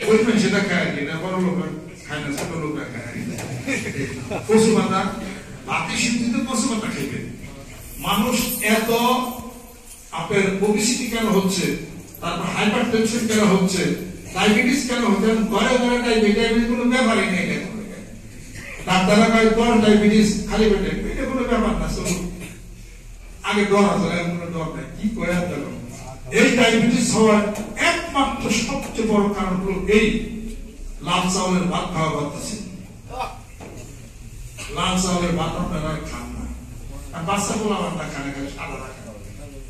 খায় আর কি না বড় লোক খায় না ছোট লোকরা খায় আর কি। কচু পাতা বাতি সিদ্ধিতে কচু পাতা খাইবে মানুষ এত আপনার ওবিসিটি কেন হচ্ছে তারপর হাইপার টেনশন কেন হচ্ছে ডায়াবেটিস কেন হচ্ছে ঘরে ঘরে ডায়াবেটিস কোনো ব্যাপারই নেই। ডাক্তাররা কয় তোর ডায়াবেটিস খালি পেটে এটা কোনো ব্যাপার না চলো আগে ডর আছে এখন কোনো ডর নাই কি করে এই ডায়াবেটিস হওয়ার একমাত্র সবচেয়ে বড় কারণ হলো এই লাল চাউলের ভাত খাওয়া বাড়তেছে লাল চাউলের ভাত আপনারা খান না। আর বাচ্চা গুলো আমার না খানে খালি সাদা না।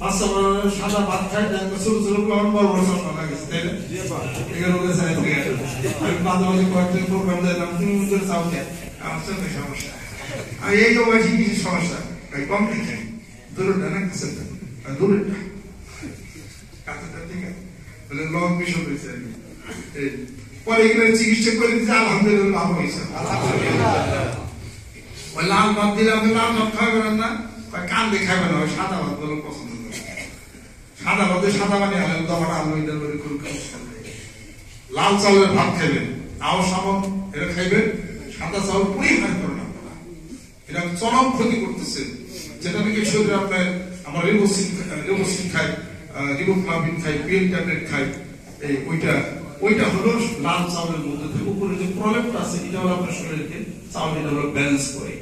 বাচ্চা গুলো সাদা ভাত খায় ছোট ছোটগুলো আমার বড় বড় চাউল না গেছে, তাই না? আমি মাঝে মাঝে কয়েকদিন প্রোগ্রাম দিলাম তুমি করে চাউল দেয় আমার চোখে সমস্যা। আর এই বয়সে কিছু সমস্যা, ভাই কম খেতে দূরটা না কিছু দূরটা কাঁচাটা ঠিক আছে। বলে লং মিশন হয়েছে আর কি। পরে এগুলো চিকিৎসা করে দিচ্ছে আলহামদুলিল্লাহ ভালো হয়েছে। ওই লাল ভাত দিলে আপনি লাল ভাত খাবেন না? কান্দে খাবেন না ওই সাদা ভাতগুলো পছন্দ করে। সাদা ভাতে সাদা মানে আলু দমাটা আলু এটা করে। লাল চাউলের ভাত খাইবেন আও সামন এটা খাইবেন সাদা চাউল পরিহার করেন আপনারা। এটা চরম ক্ষতি করতেছে। যেটা নাকি শরীরে আপনার আমার রিবোসিন রিবোসিন খাই। হিমোগ্লোবিন খাই পিএল খাই এই ওইটা ওইটা হলো লাল চাউলের মধ্যে থেকে উপরে যে প্রলেপটা আছে এটা হলো আপনার শরীরকে চাউল এটা হলো ব্যালেন্স করে।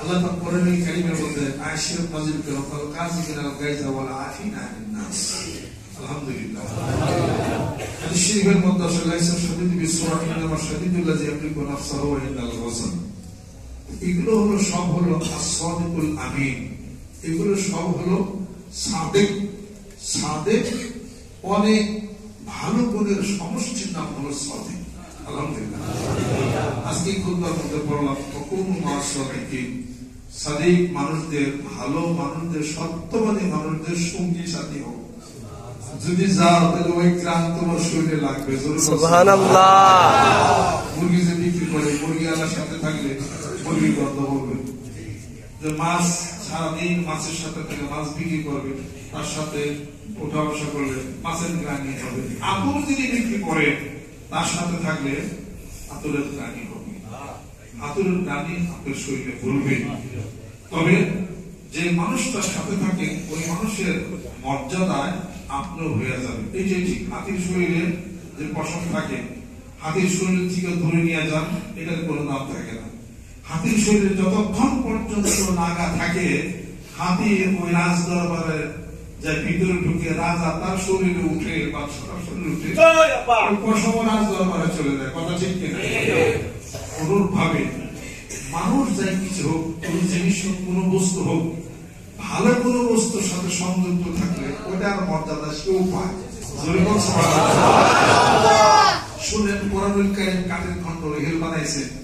আল্লাহ পাক কোরআনে কারীমের মধ্যে আশির ফাজিলকে ওয়াল কাযিমিন আল গায়জা ওয়াল আফিনা নাস আলহামদুলিল্লাহ। শরীফের মধ্যে আল্লাহ সাল্লাল্লাহু আলাইহি ওয়াসাল্লাম ইন্নামা শাদীদুল্লাযী ইয়ামলিকু নাফসাহু ওয়া ইন্নাল গসান এগুলো হলো সব হলো আসসাদিকুল আমিন। এগুলো সব হলো সাদেক। সাদেক অনেক ভালো গুণের সমষ্টির নাম হলো সাদেক। আলহামদুলিল্লাহ। আজকে মধ্যে পড়লাম তখন সাদিক মানুষদের ভালো মানুষদের সত্যবাদী মানুষদের সঙ্গী সাথী হোক। যদি যাও তাহলে ওই গ্রাম তোমার শরীরে লাগবে। মুরগি যে বিক্রি করে মুরগি আলার সাথে থাকলে মুরগি গন্ধ হবে মাছ সারাদিন মাছের সাথে থেকে মাছ বিক্রি করবে, তার সাথে ওঠা বসা করলে মাছের গ্রানি হবে আতুর যিনি বিক্রি করে, তার সাথে থাকলে আতুরের গ্রানি হবে। আতুরের গ্রানি আপনার শরীরে ভরবে তবে যে মানুষটার সাথে থাকে, ওই মানুষের মর্যাদায় আপনার হয়ে যাবে। এই যে হাতির শরীরে যে পশম থাকে, হাতির শরীর থেকে ধরে নিয়ে যান, এটার কোনো দাম থাকে না। হাতির শরীরে যতক্ষণ পর্যন্ত নাগা থাকে হাতি ওই রাজ দরবারে যে ভিতরে ঢুকে রাজা তার শরীরে উঠে বাদশার শরীরে উঠে রাজ দরবারে চলে যায় কথা ঠিক কিনা অনুরূপ ভাবে মানুষ যাই কিছু হোক কোন জিনিস হোক কোন বস্তু হোক ভালো কোনো বস্তুর সাথে সংযুক্ত থাকলে ওটার মর্যাদা সেও পায়। শুনেন কোরআনুল কারীম কাঠের খন্ড রেল বানাইছে। ওই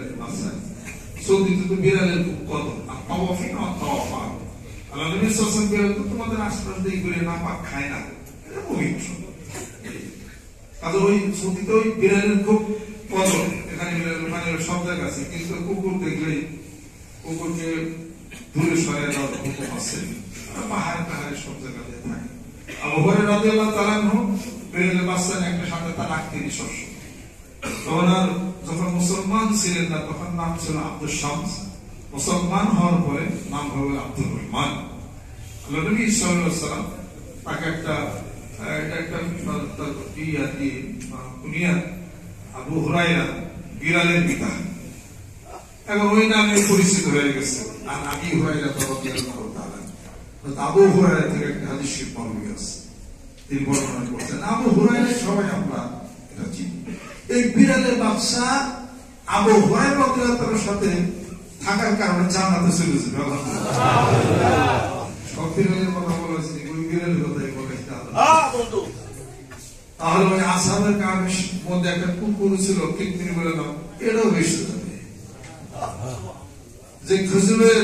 সৌদিতে বিড়ালের কত আর তাওয়াফি আল্লাহ নবী সাল্লাল্লাহু আলাইহি তো তোমাদের আশপাশ দিয়ে ঘুরে না পাক খায় না এটা পবিত্র কাজে ওই সৌদিতে ওই বিড়ালের খুব কদর এখানে বিড়ালের মানে সব জায়গা আছে কিন্তু কুকুর দেখলেই কুকুরকে দূরে সরে দেওয়ার হুকুম আছে পাহাড়ে পাহাড়ে সব জায়গাতে থাকে আবু হুরায়রা রাদিয়াল্লাহু তাআলা বিড়ালের বাচ্চা একটা সাথে তার আত্মীয় শস্য আর যখন মুসলমান ছিলেন না, তখন নাম ছিল আব্দুল শামস। মুসলমান হওয়ার পরে নাম হবে আব্দুর রহমান। নবী আলাইহি তাকে একটা একটা কুনিয়া, আবু হুরাইরা বিড়ালের পিতা। এখন ওই নামে পরিচিত হয়ে গেছে। আর আবি হুরাইরা তো আবু হুরাইরা থেকে একটা হাদিস মরমি আছে তিনি বর্ণনা করছেন, আবু হুরাইরা সবাই আমরা এটা চিনি। এই বিড়ালের বাদশা আবু রাদিয়াল্লাহু সাথে থাকার কারণে জান্নাতে চলে যাবে আলহামদুলিল্লাহ সব বিড়ালের কথা বলেছি ওই বিড়ালের কথাই বলেছি তাহলে ওই আসামের কারণের মধ্যে একটা কুকুর ছিল তিনি বলে দাও এটাও বেশি যে খেজুরের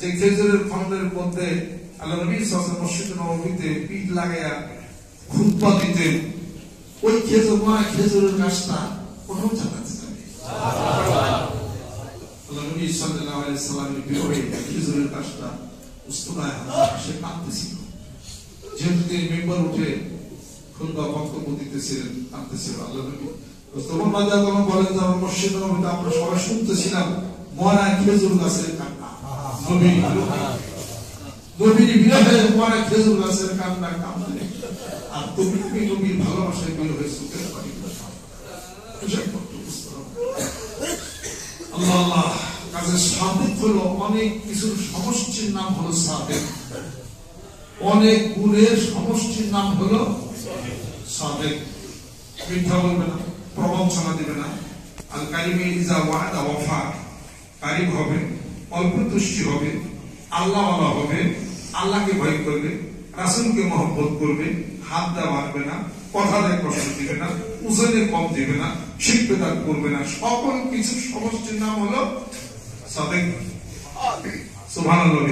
যে খেজুরের খন্ডের মধ্যে আল্লাহ নবী সাল্লাল্লাহু আলাইহি মসজিদ নববীতে পিঠ খুতবা দিতেন ওই খেজুর মা খেজুরের গাছটা কোনো জানাতে যাবে নবী সাল্লাল্লাহু আলাইহি সাল্লামের বিরহে খেজুরের গাছটা উস্তমায় সে কাঁদতেছিল। যেহেতু তিনি মেম্বার উঠে খুলবা বক্তব্য দিতেছিলেন আনতেছিল আল্লাহ নবী। তখন রাজা তখন বলেন আমার সবাই শুনতেছিলাম মরা খেজুর গাছের কান্না নবীর বিরহে মরা খেজুর গাছের কান্না কান্দে আর তুমি তুমি নবীর ভালোবাসায় বিয়ে হয়ে সুখের পানি আল্লাহ হলো অনেক কিছুর সমষ্টির নাম হলো সাবেক অনেক গুণের সমষ্টির নাম হলো সাবেক মিথ্যা বলবে না প্রবঞ্চনা দিবে না। আর কারিমে ইজা ওয়াদা, ওয়াফা। কারিম হবে, অল্প তুষ্টি হবে আল্লাহ হবে। আল্লাহকে ভয় করবে, রাসুলকে মহব্বত করবে, হাত দেওয়া মারবে না, কথা দেয় কষ্ট দিবে না, উজনে কম দিবে না শিল্পদান করবে না, সকল কিছু সমষ্টির নাম হলো সুবহানাল্লাহ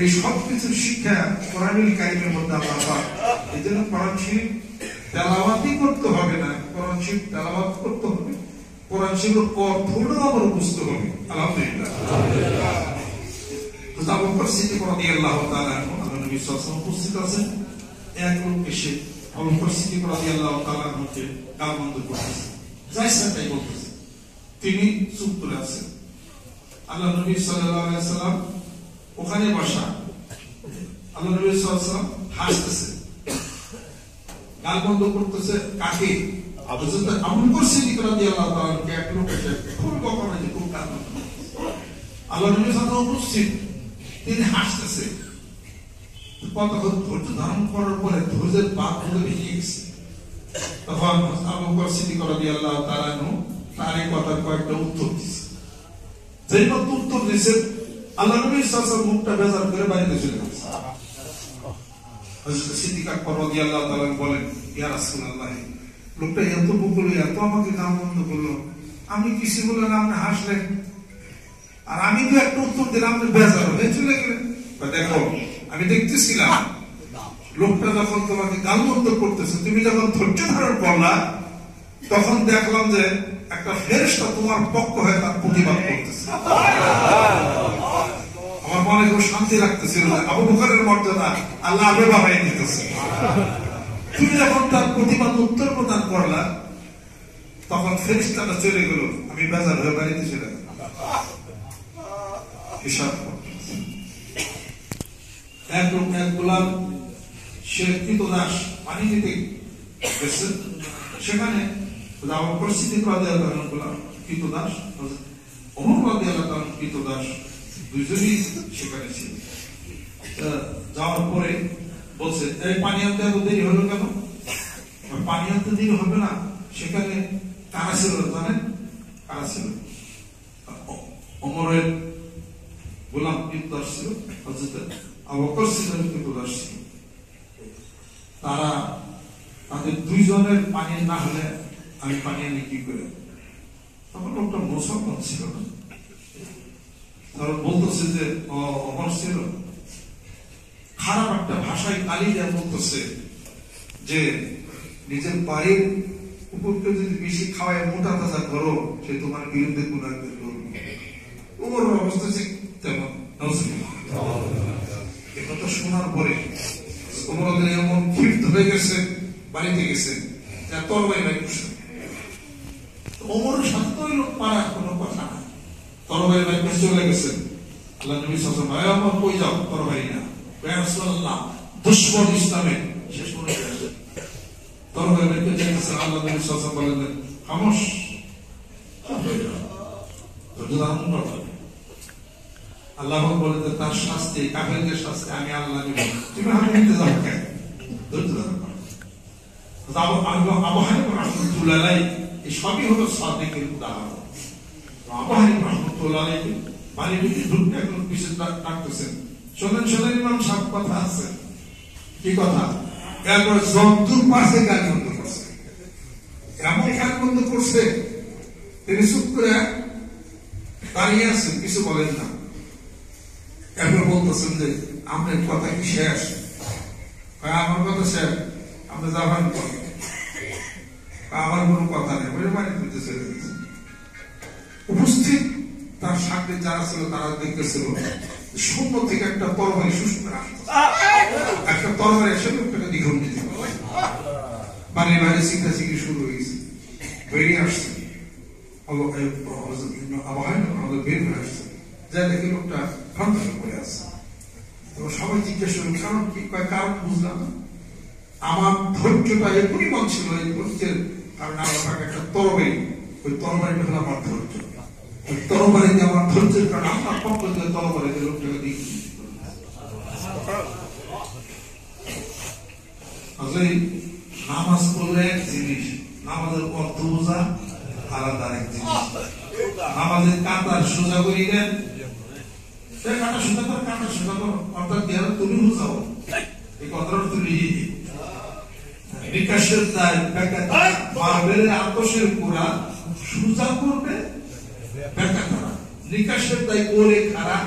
এই সব কিছুর শিক্ষা কোরআনুল কারিমের মধ্যে এই জন্য কোরআন করতে হবে না, কোরআন করতে হবে, কোরআন বুঝতে হবে। আলহামদুলিল্লাহ। আবু বকর সিদ্দিক রাদিয়াল্লাহু তাআলা আনহু নবী সাল্লাল্লাহু উপস্থিত আছেন এক লোক এসে আবু বকর সিদ্দিক রাদিয়াল্লাহু তাআলা আনহুকে গালমন্দ করতেছে যাই স্যার তাই বলতেছে তিনি চুপ করে আছেন আল্লাহ নবী সাল্লাল্লাহু আলাইহি ওয়াসাল্লাম ওখানে বসা আল্লাহ নবী সাল্লাল্লাহু আলাইহি ওয়াসাল্লাম হাসতেছে গাল বন্ধ করতেছে কাকে সুফিয়ান আবু বকর সিদ্দিক রাদিয়াল্লাহু তাআলা এক লোক এসে খুব যে খুব বন্ধ আল্লাহ নবী সাল্লাল্লাহু উপস্থিত তিনি হাসতেছে। কতক্ষণ ধারণ করার পরে ধৈর্যের ধরে ভেঙে গেছে। তখন আবু বকর সিদ্দিক রাদিয়াল্লাহু তাআলা আনহু তার এই কথার কয়েকটা উত্তর যেই মাত্র উত্তর দিয়েছে আল্লাহ নবী সাল্লাল্লাহু মুখটা বেজার করে চলে গেছে। হযরত সিদ্দিক আকবর রাদিয়াল্লাহু তাআলা বলেন, ইয়া রাসূলুল্লাহ, লোকটা এত বকুল, এত আমাকে গাল বন্ধ করল। আমি কিছু বললাম আপনি হাসলেন। আর আমি তো একটা উত্তর দিলাম বেজার হয়ে চলে গেলেন দেখো, আমি দেখতেছিলাম, লোকটা যখন তোমাকে গালমন্দ করতেছে, তুমি যখন ধৈর্য ধারণ করলা, তখন দেখলাম যে একটা ফেরেশতা তোমার পক্ষ হয়ে তার প্রতিবাদ করতেছে। আমার মনে খুব শান্তি লাগতেছিল আবু বকরের মর্যাদা আল্লাহ আবে বাবাই দিতেছে। তুমি যখন তার প্রতিবাদ উত্তর প্রদান করলা, তখন ফেরিস্তাটা চলে গেল, আমি বেজার হয়ে বাড়িতে চলে হিসাব করতেছে। এক লোক এক গোলাম সে কৃতদাস পানি দিতে গেছে। সেখানে আমার পরিস্থিতি প্রাদে গোলাম কৃতদাস অমর প্রাদে কৃতদাস দুইজনই সেখানে ছিল। যাওয়ার পরে বলছে এই পানি আনতে এত দেরি হলো কেন? পানি আনতে দেরি হবে না। সেখানে কারা ছিল, জানেন কারা ছিল অ- অমরের গোলাম কৃতদাস ছিল হজরত আবু বকর ছিলেন কৃতদাস ছিল তারা তাদের দুইজনের পানি না হলে আমি পানি আনি কি করে তখন লোকটা মুসলমান ছিল না তারা বলতেছে যে ছিল খারাপ একটা ভাষায় গালি দেয়া বলতেছে যে নিজের বাড়ির কুকুরকে যদি বেশি খাওয়ায়, মোটা তাজা করো সে তোমার বিরুদ্ধে করবে। ওর অবস্থা ঠিক তেমন শোনার পরে ওমর এমন হয়ে গেছে, বাড়িতে গেছে, যা তরবারি বাড়ি বসে। ওমরের সাথে তো ওই লোক পাড়ার কোনো কথা না চলে গেছেন আল্লাহ নবী আলাইহি ওয়াসাল্লাম আমার কই যাও? তরবারি না। ইয়া রাসূলুল্লাহ দুশ্মন ইসলামে। শেষ করে গেছে তরবারি রেখে যেতেছেন আল্লাহ নবী আলাইহি বলেন খামোশ। করো। আল্লাহ বলে তার শাস্তি, কাফেরদের শাস্তি আমি আল্লাহ নিব তুমি হাতে নিতে যাও কেন? ধৈর্য ধারণ করো। আবু আবু- হানিফা রাহমাতুল্লাহ এই সবই হলো সাদিকের উদাহরণ। আবু বাড়ি থেকে ঢুকতে এখন পিছনে ডাকতেছেন শোনেন শোনেন ইমাম সাহেব কথা আছে। কি কথা? এরপর জন্তুর পাশে গান বন্ধ করছে এমন গান বন্ধ করছে তিনি চুপ করে দাঁড়িয়ে আছেন কিছু বলেন না। এরপর বলতেছেন যে আপনার কথা কি শেষ? কয়, আমার কথা শেষ। আপনি যাবেন আমার কোনো কথা নেই। বাড়ি তুলতে চলে গেছে। সামনে যারা ছিল, তারা দেখতেছিল শূন্য থেকে একটা তরবারি একটা তরবারি এসে লোকটাকে দ্বিগুণ দিতে বাড়ির বাইরে চিন্তা চিকি শুরু হয়েছে। বেরিয়ে আসছে। বুঝলাম আমার ধৈর্যটা ছিল, এই কারণ একটা ওই আমার ধৈর্য। ওই তরবারি আমার ধৈর্যের কারণ? পক্ষ থেকে তরবারি যে লোকটাকে দিয়ে নামাজ পড়লে এক জিনিস, নামাজের অর্থ বোঝা আলাদা এক জিনিস। নামাজের কাতার সোজা করি সে কাটা সোজা করো, কাটা সোজা করো। অর্থাৎ দেহ তুমি বুঝাও এই কথাটা বিকাশের দায় সোজা করবে নিকাশের দায় ওরে খারা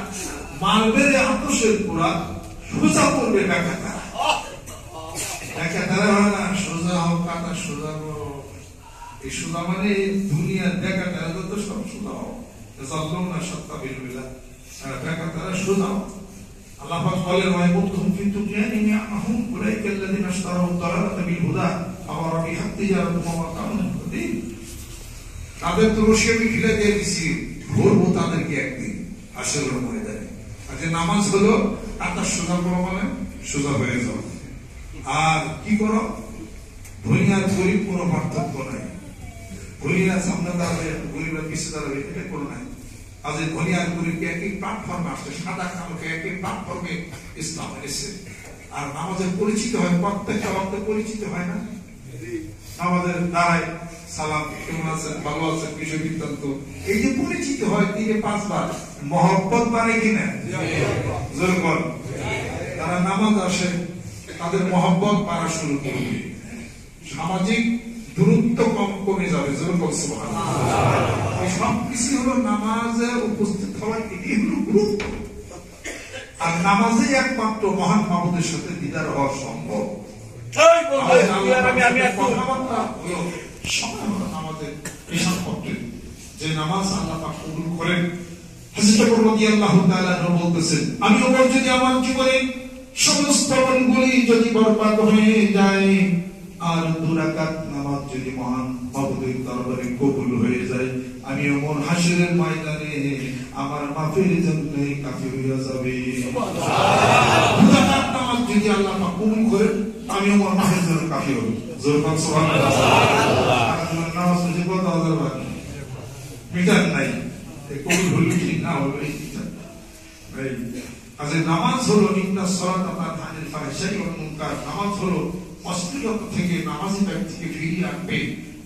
মারবেলে আতসের পুরা সোজা করবে বেকাতারা বেকাতারা হয় না, সোজা হোক, কাটা সোজা এই সোজা মানে দুনিয়ার বেকাতারা তো সব সোজা হোক। জানলাম না সত্তা বিলবিলা বেকাতারা সোজা হোক। আল্লাহ পাক বলেন ওয়া ইয়াকুতুহুম ফি তুগয়ানি নি'মাহুম উলাইকা আল্লাযিনা ইশতারাউ ad-দালালাতা বিল হুদা ওয়া রাবিহাত তিজারাতুহুম ওয়া কানু মুহতাদিন তাদের তো রশি দিয়ে দিছি। ধরবো তাদেরকে একদিন আসরের ময়দানে। আর যে নামাজ হলো আপনার সোজা করো মানে? সোজা হয়ে যাও। আর কি করো? ধনী আর গরিব কোনো পার্থক্য নাই। ধনীরা সামনে দাঁড়াবে পিছিয়ে দাঁড়াবে এটা কোনো নাই। আজ ধনী আর গরিবকে একই প্ল্যাটফর্মে আসছে, সাদা কালোকে একই প্ল্যাটফর্মে ইসলাম এসেছে আর নামাজের পরিচিত হয়, প্রত্যেকটা অর্থে পরিচিত হয় না। আমাদের সালাম, কেমন আছেন? ভালো আছেন? বৃত্তান্ত। এই যে পরিচিত হয় পাঁচবার। মহব্বত মানে কিনা জোর বল তারা নামাজ আসে, তাদের মহব্বত শুরু করবে সামাজিক দূরত্ব কম কমে যাবে জোর বল সুবহানাল্লাহ। এই সব কিছু হলো নামাজে উপস্থিত হওয়ার এটাই হলো গুরুত্ব। আর নামাজে একমাত্র মহান মাহমুদের সাথে দিদার হওয়া সম্ভব। আমাদের যে নামাজ আল্লাহ পাক কবুল করেন হযরত রাদিয়াল্লাহু তাআলা বলতেছেন আমি ওমর যদি আমার জীবনে সমস্ত আমলগুলি যদি বরবাদ হয়ে যায় আর দুরাকাত নামাজ যদি মহান মাহবুবের দরবারে কবুল হয়ে যায় আমি ওমর হাসরের ময়দানে আমার মাফের জন্য কাফি হয়ে যাবে। দুরাকাত নামাজ যদি আল্লাহ পাক কবুল করেন আমি মাফের জন্য কাফি হাজার বার মিটার নাই। হলো কি? না নামাজ হলো মুনকার। নামাজ হলো থেকে নামাজি ব্যক্তিকে ফিরিয়ে আনবে।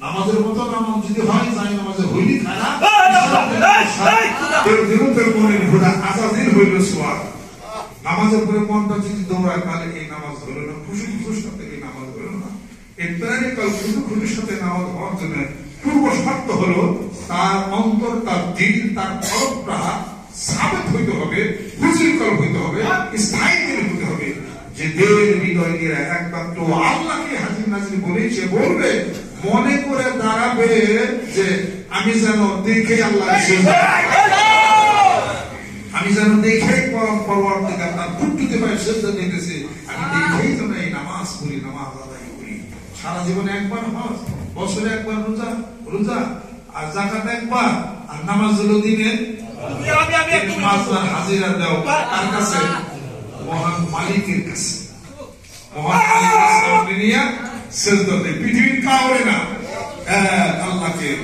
নামাজের মতো নামাজ যদি হয় নামাজে হইলি খারাপ আজাদিন হইল সোয়াদ নামাজের পরে মনটা যদি দৌড়ায়, তাহলে এই নামাজ হলো না খুশি খুশির সাথে এই নামাজ হলো না এর কাল খুশি খুশির হওয়ার জন্য পূর্ব শর্ত হলো তার অন্তর, তার দিল তার সাবেত হইতে হবে হইতে হবে, স্থায়ী হইতে হবে। যে দেহের হৃদয় দিয়ে একমাত্র আল্লাহকে হাজির নাজির বলে সে বলবে, মনে করে দাঁড়াবে যে আমি যেন দেখে আল্লাহ আমি যেন দেখে পরম পরবর্তীতে আপনার ফুটুতে পাই সেজদা দিতেছি। আমি দেখেই যেন এই নামাজ পড়ি, নামাজ সারা জীবনে একবার হজ, বছরে একবার রোজা রোজা, আর জাকাত একবার, আর নামাজ হলো দিনের হাজিরা দাও কার কাছে? মহান মালিকের কাছে। মহান মালিকের সামনে পৃথিবীর কাউরে না। হ্যাঁ, আল্লাহকে।